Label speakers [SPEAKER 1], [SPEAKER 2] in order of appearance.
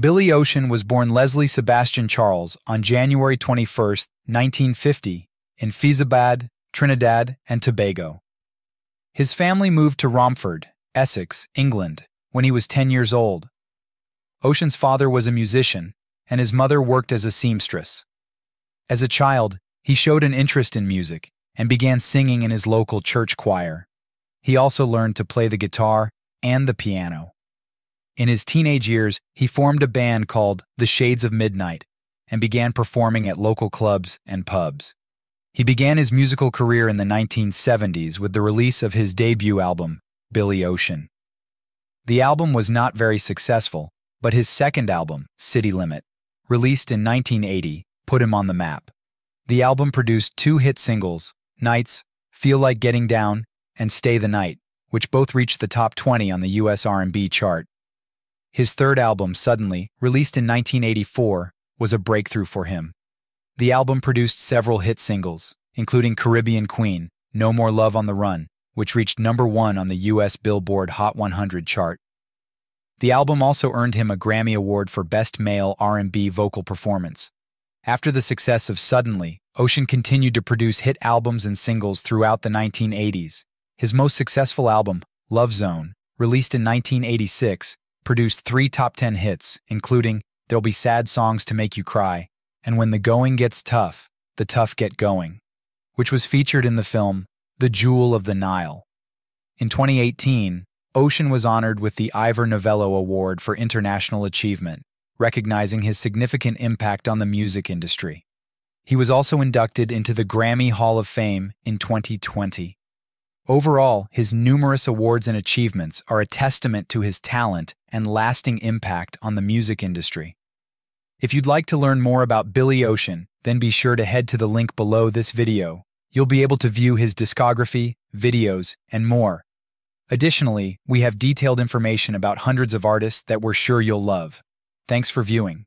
[SPEAKER 1] Billy Ocean was born Leslie Sebastian Charles on January 21, 1950, in Fyzabad, Trinidad and Tobago. His family moved to Romford, Essex, England, when he was 10 years old. Ocean's father was a musician, and his mother worked as a seamstress. As a child, he showed an interest in music and began singing in his local church choir. He also learned to play the guitar and the piano. In his teenage years, he formed a band called The Shades of Midnight and began performing at local clubs and pubs. He began his musical career in the 1970s with the release of his debut album, Billy Ocean. The album was not very successful, but his second album, City Limit, released in 1980, put him on the map. The album produced two hit singles, Nights, Feel Like Getting Down, and Stay the Night, which both reached the top 20 on the US R&B chart. His third album, Suddenly, released in 1984, was a breakthrough for him. The album produced several hit singles, including Caribbean Queen, No More Love on the Run, which reached number one on the U.S. Billboard Hot 100 chart. The album also earned him a Grammy Award for Best Male R&B Vocal Performance. After the success of Suddenly, Ocean continued to produce hit albums and singles throughout the 1980s. His most successful album, Love Zone, released in 1986, produced three top 10 hits, including There'll Be Sad Songs to Make You Cry, and When the Going Gets Tough, the Tough Get Going, which was featured in the film The Jewel of the Nile. In 2018, Ocean was honored with the Ivor Novello Award for International Achievement, recognizing his significant impact on the music industry. He was also inducted into the Grammy Hall of Fame in 2020. Overall, his numerous awards and achievements are a testament to his talent and lasting impact on the music industry. If you'd like to learn more about Billy Ocean, then be sure to head to the link below this video. You'll be able to view his discography, videos, and more. Additionally, we have detailed information about hundreds of artists that we're sure you'll love. Thanks for viewing.